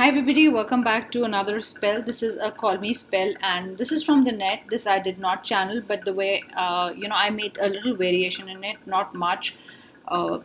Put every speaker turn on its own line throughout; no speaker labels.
Hi everybody, welcome back to another spell. This is a call me spell and this is from the net. This I did not channel but the way, uh, you know, I made a little variation in it, not much. Uh,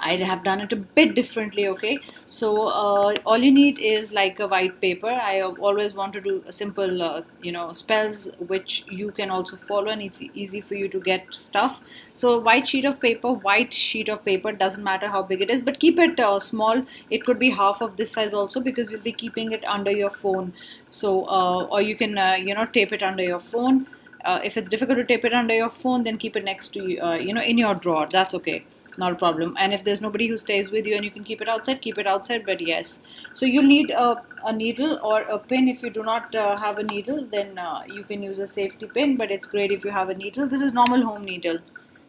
I have done it a bit differently okay? So uh, all you need is like a white paper. I always want to do a simple uh, you know spells which you can also follow and it's easy for you to get stuff. So white sheet of paper white sheet of paper doesn't matter how big it is but keep it uh, small. It could be half of this size also because you'll be keeping it under your phone. So uh, or you can uh, you know tape it under your phone. Uh, if it's difficult to tape it under your phone then keep it next to you you know in your drawer. That's okay not a problem. And if there's nobody who stays with you and you can keep it outside keep it outside but yes. So you'll need a, a needle or a pin. If you do not uh, have a needle then uh, you can use a safety pin but it's great if you have a needle. This is normal home needle.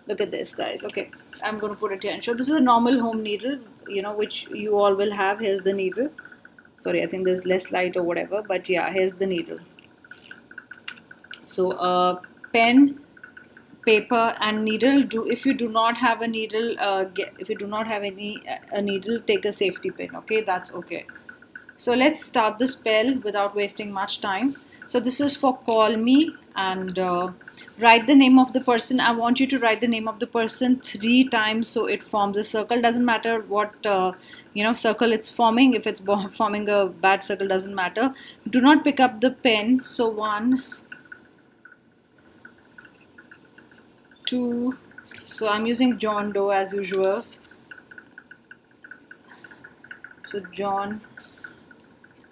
Look at this guys. Okay. I'm to put it here and show. This is a normal home needle you know which you all will have. Here's the needle. Sorry I think there's less light or whatever but yeah here's the needle. So a uh, pen paper and needle do if you do not have a needle uh, get, if you do not have any a needle take a safety pin okay? That's okay. So let's start the spell without wasting much time. So this is for call me and uh, write the name of the person. I want you to write the name of the person three times so it forms a circle. Doesn't matter what uh, you know circle it's forming. If it's forming a bad circle doesn't matter. Do not pick up the pen. So one two so I'm using John Doe as usual. So John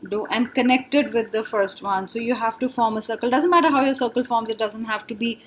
Doe and connected with the first one. So you have to form a circle. Doesn't matter how your circle forms it doesn't have to be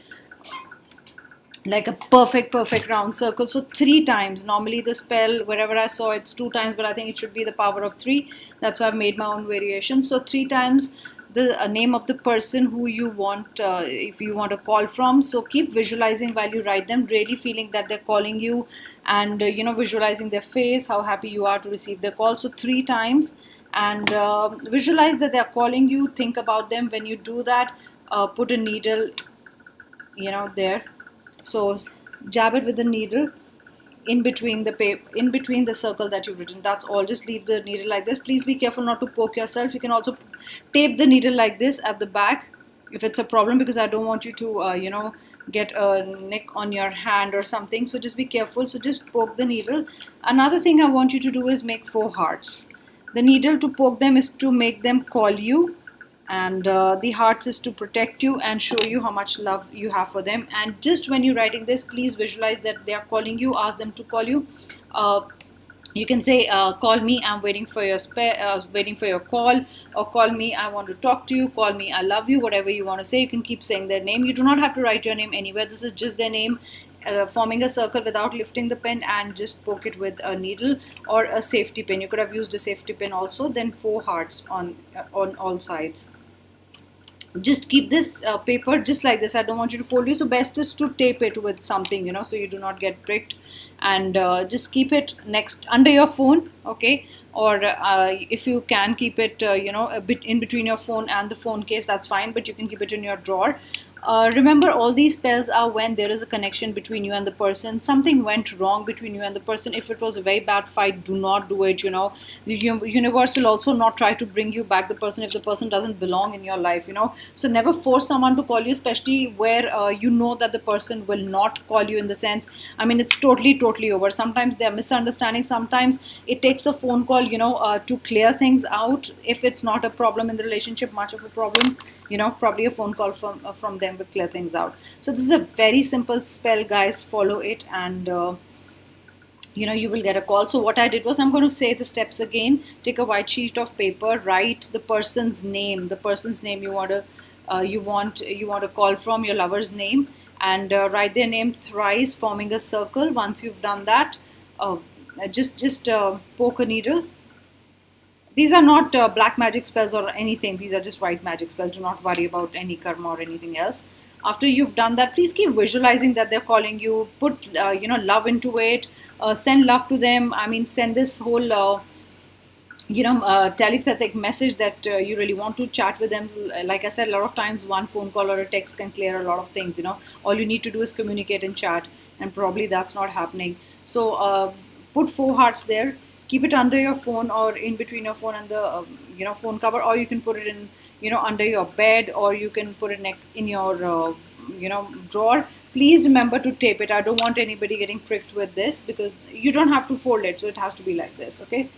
like a perfect perfect round circle. So three times. Normally the spell wherever I saw it's two times but I think it should be the power of three. That's why I've made my own variation. So three times the uh, name of the person who you want uh, if you want to call from. So keep visualizing while you write them really feeling that they're calling you and uh, you know visualizing their face how happy you are to receive their call. So three times and uh, visualize that they're calling you think about them. When you do that uh, put a needle you know there. So jab it with the needle in between the paper in between the circle that you've written. That's all. Just leave the needle like this. Please be careful not to poke yourself. You can also tape the needle like this at the back if it's a problem because I don't want you to uh, you know get a nick on your hand or something. So just be careful. So just poke the needle. Another thing I want you to do is make four hearts. The needle to poke them is to make them call you and uh, the hearts is to protect you and show you how much love you have for them. And just when you're writing this please visualize that they are calling you ask them to call you. Uh, you can say uh, call me i'm waiting for your uh, waiting for your call. Or call me i want to talk to you. Call me i love you whatever you want to say. You can keep saying their name. You do not have to write your name anywhere. This is just their name uh, forming a circle without lifting the pen and just poke it with a needle or a safety pin. You could have used a safety pin also then four hearts on uh, on all sides. Just keep this uh, paper just like this. I don't want you to fold. It. so best is to tape it with something you know so you do not get pricked. And uh, just keep it next under your phone okay? Or uh, if you can keep it uh, you know a bit in between your phone and the phone case that's fine but you can keep it in your drawer uh, remember all these spells are when there is a connection between you and the person. Something went wrong between you and the person. If it was a very bad fight do not do it you know. The universe will also not try to bring you back the person if the person doesn't belong in your life you know. So never force someone to call you especially where uh, you know that the person will not call you in the sense i mean it's totally totally over. Sometimes there are misunderstandings sometimes it takes a phone call you know uh, to clear things out. If it's not a problem in the relationship much of a problem you know probably a phone call from uh, from them will clear things out. So this is a very simple spell guys. Follow it and uh, you know you will get a call. So what I did was I'm going to say the steps again. Take a white sheet of paper write the person's name the person's name you want to uh, you want you want to call from your lover's name and uh, write their name thrice forming a circle. Once you've done that uh, just just uh, poke a needle these are not uh, black magic spells or anything. These are just white magic spells. Do not worry about any karma or anything else. After you've done that, please keep visualizing that they're calling you. Put, uh, you know, love into it. Uh, send love to them. I mean, send this whole, uh, you know, uh, telepathic message that uh, you really want to chat with them. Like I said, a lot of times one phone call or a text can clear a lot of things, you know. All you need to do is communicate and chat. And probably that's not happening. So put four hearts there keep it under your phone or in between your phone and the um, you know phone cover or you can put it in you know under your bed or you can put it in your uh, you know drawer. Please remember to tape it. I don't want anybody getting pricked with this because you don't have to fold it so it has to be like this okay?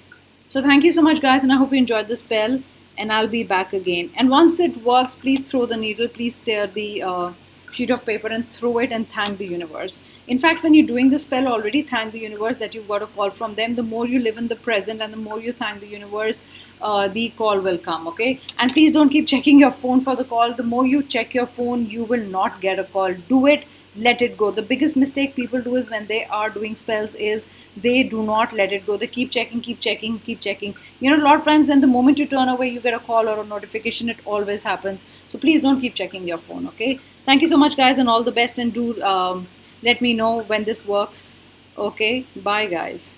So thank you so much guys and i hope you enjoyed the spell and i'll be back again. And once it works please throw the needle please tear the uh, sheet of paper and throw it and thank the universe. In fact, when you're doing the spell already, thank the universe that you've got a call from them. The more you live in the present and the more you thank the universe, uh, the call will come, okay? And please don't keep checking your phone for the call. The more you check your phone, you will not get a call. Do it let it go. The biggest mistake people do is when they are doing spells is they do not let it go. They keep checking keep checking keep checking. You know a lot of times when the moment you turn away you get a call or a notification it always happens. So please don't keep checking your phone okay? Thank you so much guys and all the best. And do um, let me know when this works okay? Bye guys